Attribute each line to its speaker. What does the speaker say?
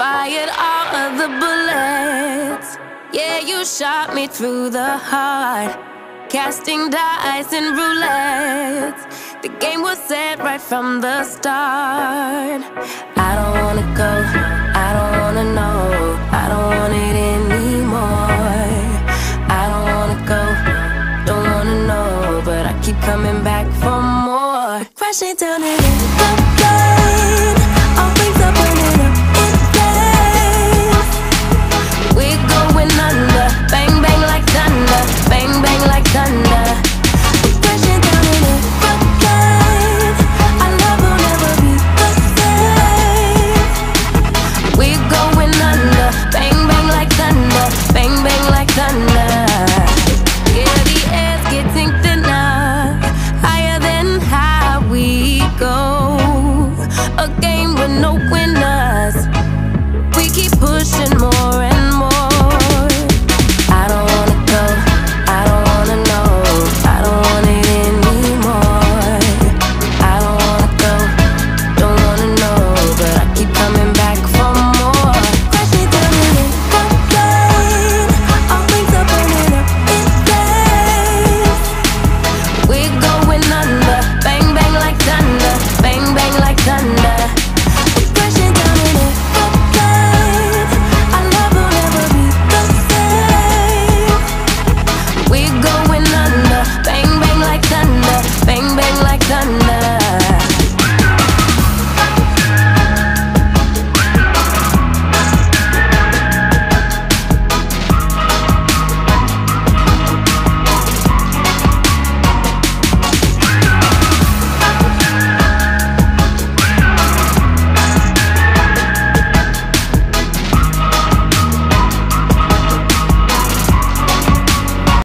Speaker 1: fired all of the bullets. Yeah, you shot me through the heart. Casting dice and roulette. The game was set right from the start. I don't wanna go, I don't wanna know, I don't want it anymore. I don't wanna go, don't wanna know, but I keep coming back for more. Crashing down and into the floor. A game with no winner. the